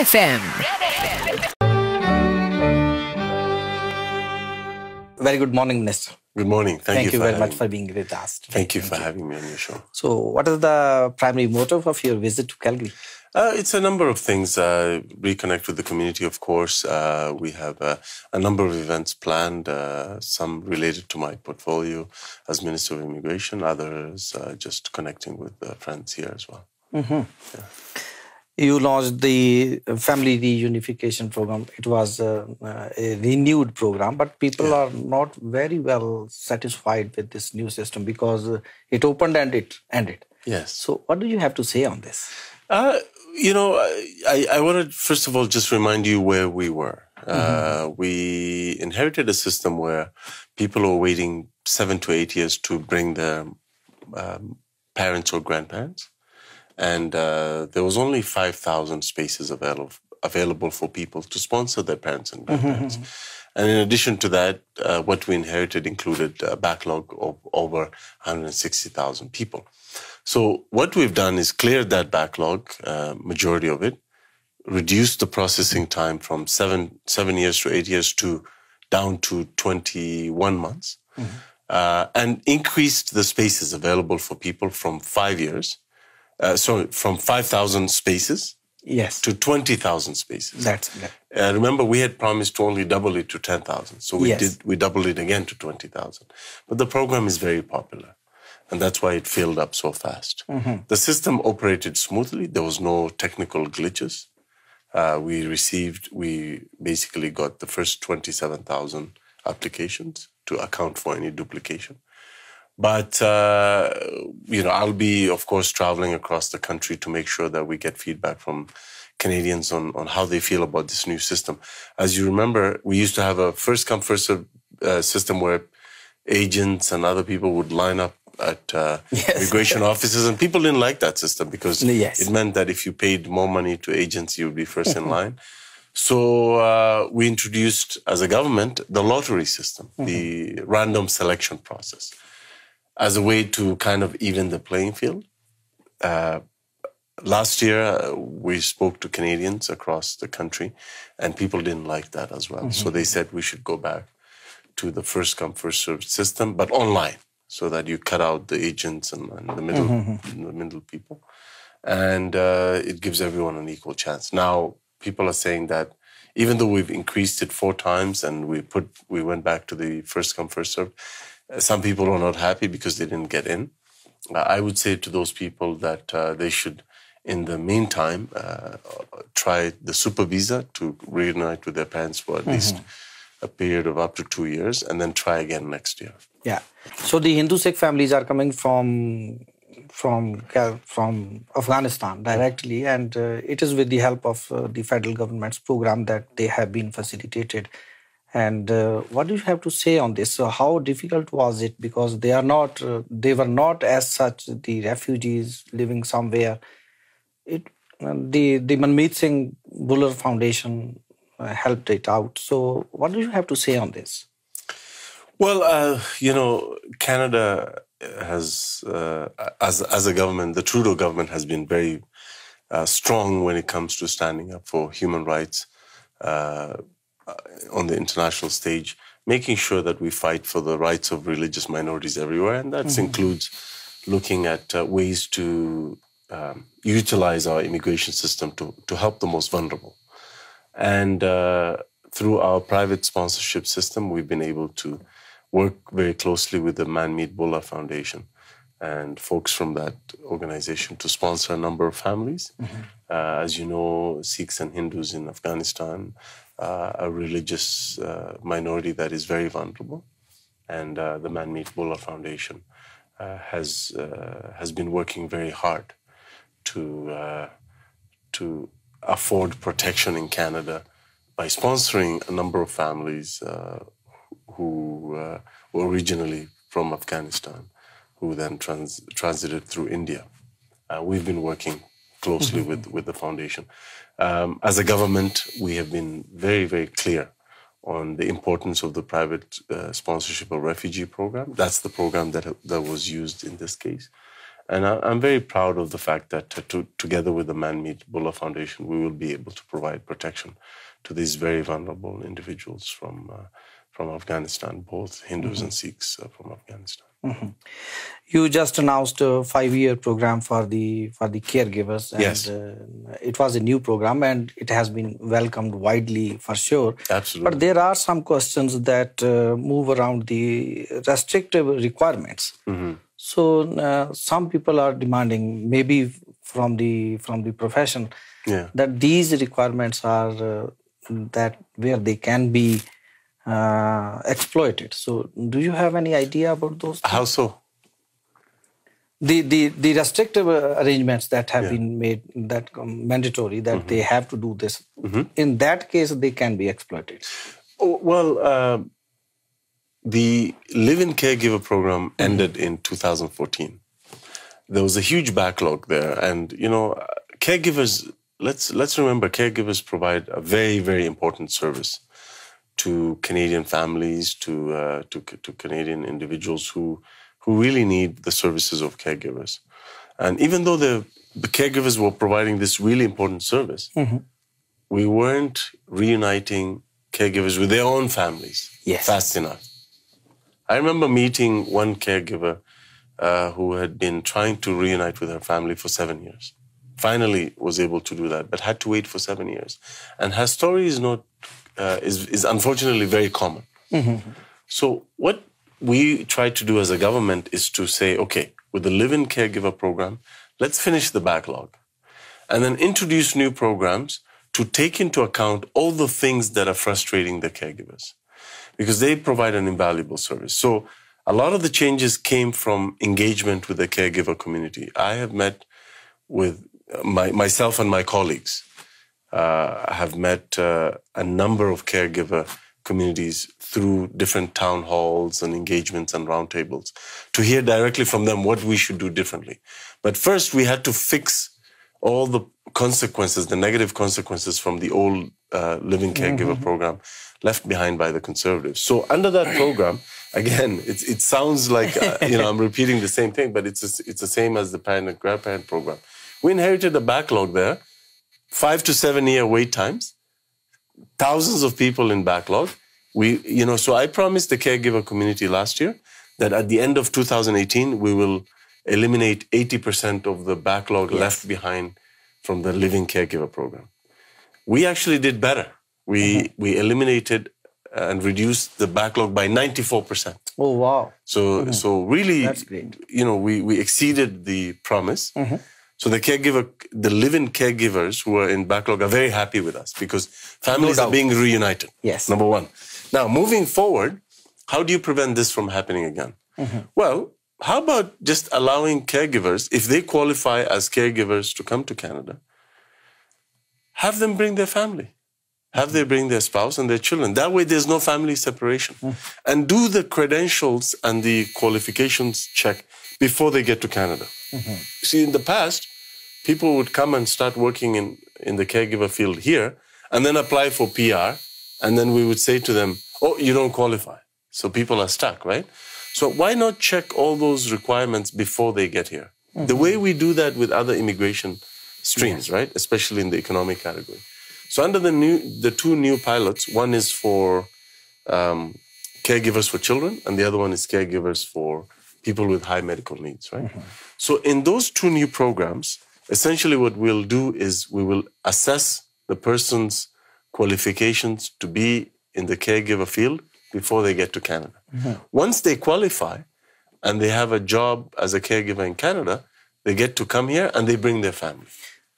FM. Very good morning, Minister. Good morning. Thank, Thank, you, you, very much for being with us. today. Thank you for having me on your show. So, what is the primary motive of your visit to Calgary? Uh, it's a number of things. Uh, reconnect with the community, of course. Uh, we have uh, a number of events planned, uh, some related to my portfolio as Minister of Immigration, others uh, just connecting with uh, friends here as well. You launched the Family Reunification Program. It was uh, uh, a renewed program, but people are not very well satisfied with this new system because uh, it opened and it ended. Yes. So, what do you have to say on this? Uh, you know, I, I want to first of all just remind you where we were. Uh, we inherited a system where people were waiting seven to eight years to bring their um, parents or grandparents, and uh, there was only five thousand spaces available available for people to sponsor their parents and grandparents. And in addition to that, uh, what we inherited included a backlog of over 160,000 people. So what we've done is cleared that backlog, uh, majority of it, reduced the processing time from seven seven years to eight years to down to 21 months, uh, and increased the spaces available for people from five years, uh, sorry, from 5,000 spaces Yes, to 20,000 spaces. that's that. Uh, remember, we had promised to only double it to 10,000. So we Yes. did, we doubled it again to 20,000. But the program is very popular. And that's why it filled up so fast. The system operated smoothly. There was no technical glitches. Uh, we received, we basically got the first 27,000 applications to account for any duplication. But, uh, you know, I'll be, of course, traveling across the country to make sure that we get feedback from Canadians on, on how they feel about this new system. As you remember, we used to have a first come, first served uh, system where agents and other people would line up at uh, Yes. immigration offices, and people didn't like that system because Yes. it meant that if you paid more money to agents, you would be first in line. So uh, we introduced, as a government, the lottery system, the random selection process, as a way to kind of even the playing field. Uh, last year, uh, we spoke to Canadians across the country, and people didn't like that as well. So they said we should go back to the first come first served system, but online, so that you cut out the agents and, and the middle the middle people, and uh, it gives everyone an equal chance. Now people are saying that even though we've increased it four times and we put we went back to the first come first served, some people are not happy because they didn't get in. I would say to those people that uh, they should, in the meantime, uh, try the super visa to reunite with their parents for at least a period of up to two years, and then try again next year. Yeah. So the Hindu Sikh families are coming from from from Afghanistan directly, and uh, it is with the help of uh, the federal government's program that they have been facilitated. And uh, what do you have to say on this? So how difficult was it? Because they are not, uh, they were not as such the refugees living somewhere. It uh, the the Manmeet Singh Bhullar Foundation uh, helped it out. So what do you have to say on this? Well, uh, you know, Canada has, uh, as as a government, the Trudeau government has been very strong when it comes to standing up for human rights on the international stage, making sure that we fight for the rights of religious minorities everywhere, and that includes looking at uh, ways to um, utilize our immigration system to to help the most vulnerable. And uh, through our private sponsorship system, we've been able to work very closely with the Manmeet Bhullar Foundation and folks from that organization to sponsor a number of families. Uh, as you know, Sikhs and Hindus in Afghanistan, uh, a religious uh, minority that is very vulnerable. And uh, the Manmeet Bhullar Foundation uh, has, uh, has been working very hard to, uh, to afford protection in Canada by sponsoring a number of families who were originally from Afghanistan, who then trans- transited through India. We've been working closely with, with the foundation. Um, as a government, we have been very, very clear on the importance of the private uh, sponsorship of refugee program. That's the program that, that was used in this case. And I, am very proud of the fact that to, together with the Manmeet Bhullar Foundation, we will be able to provide protection to these very vulnerable individuals from uh, from Afghanistan, both Hindus mm-hmm. and Sikhs uh, from Afghanistan. Mm-hmm. You just announced a five-year program for the for the caregivers, and yes. uh, it was a new program, and it has been welcomed widely for sure. Absolutely. But there are some questions that uh, move around the restrictive requirements. Mm-hmm. So uh, some people are demanding, maybe from the from the profession, yeah. that these requirements are uh, that where they can be uh, exploited. So, do you have any idea about those? Things? How so? The, the the restrictive uh, arrangements that have yeah. been made that um, mandatory that mm-hmm. they have to do this. Mm-hmm. In that case, they can be exploited. Oh, well, uh, the live-in caregiver program mm-hmm. ended in 2014. There was a huge backlog there, and you know, caregivers. Let's let's remember, caregivers provide a very very important service to Canadian families, to, uh, to, to Canadian individuals who, who really need the services of caregivers. And even though the, the caregivers were providing this really important service, mm-hmm. we weren't reuniting caregivers with their own families yes. fast enough. I remember meeting one caregiver uh, who had been trying to reunite with her family for seven years. Finally, was able to do that, but had to wait for seven years. And her story is not uh, is, is unfortunately very common. Mm-hmm. So, what we try to do as a government is to say, okay, with the live in caregiver program, let's finish the backlog and then introduce new programs to take into account all the things that are frustrating the caregivers because they provide an invaluable service. So, a lot of the changes came from engagement with the caregiver community. I have met with my, myself and my colleagues uh, have met uh, a number of caregiver communities through different town halls and engagements and roundtables to hear directly from them what we should do differently. But first, we had to fix all the consequences, the negative consequences from the old uh, live-in caregiver mm-hmm. program left behind by the conservatives. So under that program, again, it, it sounds like uh, you know I'm repeating the same thing, but it's a, it's the same as the parent and grandparent program. We inherited a backlog there five to seven year wait times, thousands of people in backlog. We, you know, so I promised the caregiver community last year that at the end of 2018, we will eliminate 80% of the backlog yes. left behind from the live-in caregiver program. We actually did better. We, mm-hmm. we eliminated and reduced the backlog by 94%. Oh, wow. So, mm-hmm. so really, you know, we, we exceeded the promise. Mm-hmm. So the caregiver, the live-in caregivers who are in backlog are very happy with us because families no are being reunited. Yes. Number one. Now, moving forward, how do you prevent this from happening again? Mm-hmm. Well, how about just allowing caregivers, if they qualify as caregivers to come to Canada, have them bring their family. Have they bring their spouse and their children. That way, there's no family separation. Mm. And do the credentials and the qualifications check before they get to Canada. Mm-hmm. See, in the past, people would come and start working in, in the caregiver field here and then apply for PR. And then we would say to them, oh, you don't qualify. So people are stuck, right? So why not check all those requirements before they get here? Mm-hmm. The way we do that with other immigration streams, yes. right? Especially in the economic category. So under the new, the two new pilots, one is for um, caregivers for children, and the other one is caregivers for people with high medical needs, right? Mm-hmm. So in those two new programs, essentially what we'll do is we will assess the person's qualifications to be in the caregiver field before they get to Canada. Mm-hmm. Once they qualify and they have a job as a caregiver in Canada, they get to come here and they bring their family.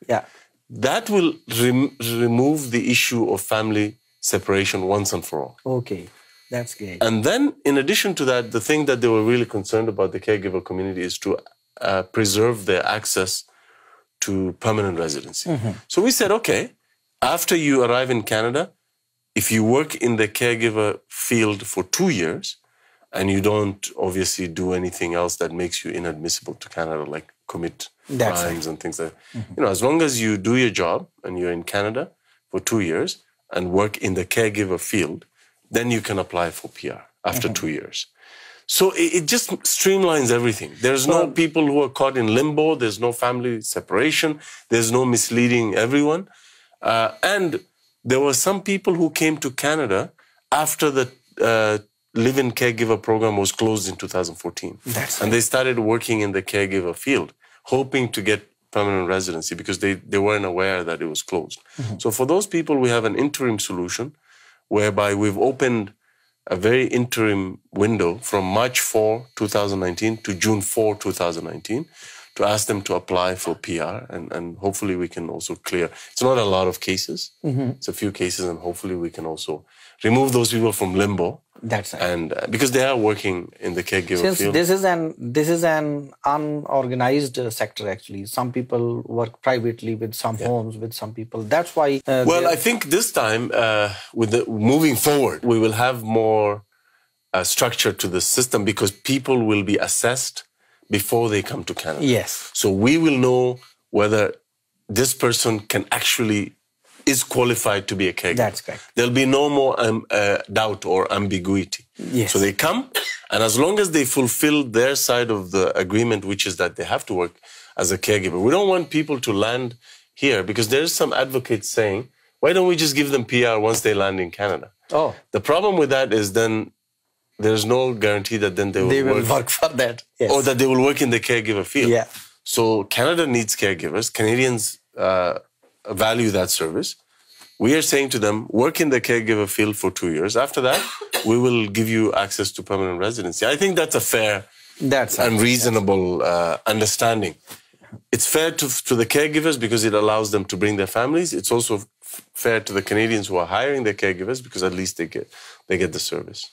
Yeah. That will rem- remove the issue of family separation once and for all. Okay. That's great. And then, in addition to that, the thing that they were really concerned about the caregiver community is to uh, preserve their access to permanent residency. Mm-hmm. So we said, okay, after you arrive in Canada, if you work in the caregiver field for two years and you don't obviously do anything else that makes you inadmissible to Canada, like commit That's crimes right. and things like that, mm-hmm. you know, as long as you do your job and you're in Canada for two years and work in the caregiver field, then you can apply for PR after mm-hmm. two years. So it, it just streamlines everything. There's no people who are caught in limbo. There's no family separation. There's no misleading everyone. Uh, and there were some people who came to Canada after the uh, live-in caregiver program was closed in 2014. That's and they started working in the caregiver field, hoping to get permanent residency because they, they weren't aware that it was closed. So for those people, we have an interim solution whereby we've opened a very interim window from March 4, 2019 to June 4, 2019 to ask them to apply for PR and, and hopefully we can also clear. It's not a lot of cases. Mm-hmm. It's a few cases and hopefully we can also remove those people from limbo That's right. and uh, because they are working in the caregiver Since field. this is an this is an unorganized uh, sector actually. Some people work privately with some homes with some people. That's why. Uh, Well, I think this time, uh, with the moving forward, we will have more uh, structure to the system because people will be assessed before they come to Canada. yes, So we will know whether this person can actually is qualified to be a caregiver. That's correct. There'll be no more um, uh, doubt or ambiguity. Yes. So they come, and as long as they fulfill their side of the agreement, which is that they have to work as a caregiver, we don't want people to land here because there's some advocates saying, why don't we just give them PR once they land in Canada? Oh, The problem with that is then there's no guarantee that then they will, they will work, work for that. Yes. or that they will work in the caregiver field. Yeah. So Canada needs caregivers. Canadians uh, value that service. We are saying to them, work in the caregiver field for two years. After that, we will give you access to permanent residency. I think that's a fair That's and reasonable uh, understanding. It's fair to, to the caregivers because it allows them to bring their families. It's also fair to the Canadians who are hiring their caregivers because at least they get they get the service.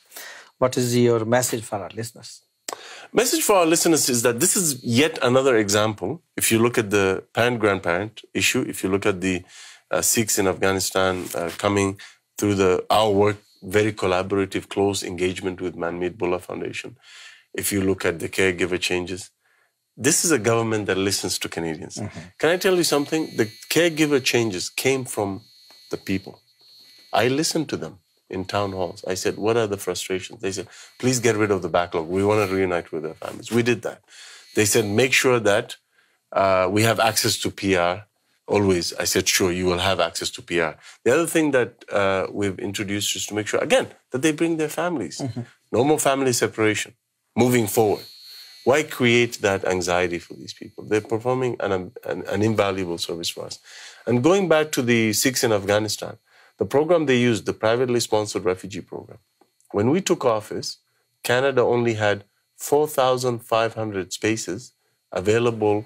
What is your message for our listeners? Message for our listeners is that this is yet another example. If you look at the parent grandparent issue, if you look at the uh, Sikhs in Afghanistan uh, coming through the our work, very collaborative, close engagement with Manmeet Bhullar Foundation. If you look at the caregiver changes, this is a government that listens to Canadians. Can I tell you something? The caregiver changes came from the people. I listened to them in town halls. I said, What are the frustrations? They said, Please get rid of the backlog. We want to reunite with our families. We did that. They said, Make sure that uh, we have access to PR always. I said, Sure, you will have access to PR. The other thing that uh, we've introduced is to make sure, again, that they bring their families. No more family separation moving forward. Why create that anxiety for these people? They're performing an, an, an invaluable service for us. And going back to the Sikhs in Afghanistan, the program they used, the privately sponsored refugee program, when we took office, Canada only had 4,500 spaces available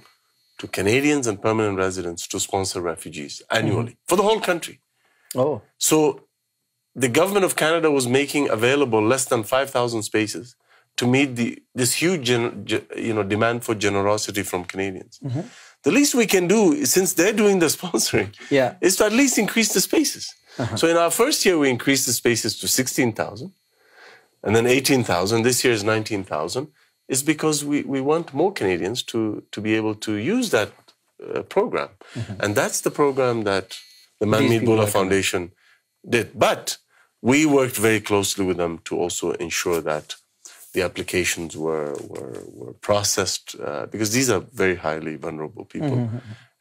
to Canadians and permanent residents to sponsor refugees annually mm-hmm. for the whole country. Oh, So the government of Canada was making available less than 5,000 spaces to meet the, this huge you know, demand for generosity from Canadians. Mm-hmm. The least we can do, since they're doing the sponsoring, Yeah. is to at least increase the spaces. So in our first year, we increased the spaces to 16,000 and then 18,000. This year is 19,000. Is because we, we want more Canadians to, to be able to use that uh, program. And that's the program that the Manmeet people Bhullar are coming. Foundation did. But we worked very closely with them to also ensure that the applications were were, were processed uh, because these are very highly vulnerable people,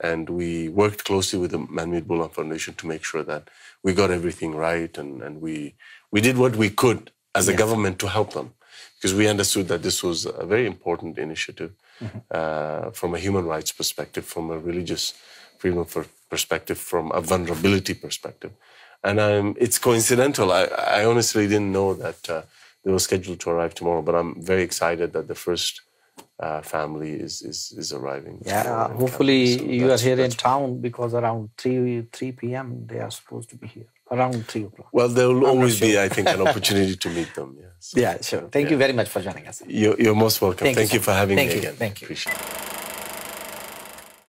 and we worked closely with the Manmeet Bhullar Foundation to make sure that we got everything right, and and we we did what we could as a government to help them because we understood that this was a very important initiative uh, from a human rights perspective, from a religious freedom for perspective, from a vulnerability perspective. And um, it's coincidental. I, I honestly didn't know that uh, they were scheduled to arrive tomorrow, but I'm very excited that the first uh, family is, is, is arriving. yeah. tomorrow hopefully, So you are here in town because around 3 3 p.m. they are supposed to be here. Around 3 o'clock. Well, there will always be. I think, an opportunity to meet them. Yes. Yeah, sure. Thank you very much for joining us. You're, you're most welcome. Thank you Thank, you, so for having Thank me you. again. Thank you. Appreciate it.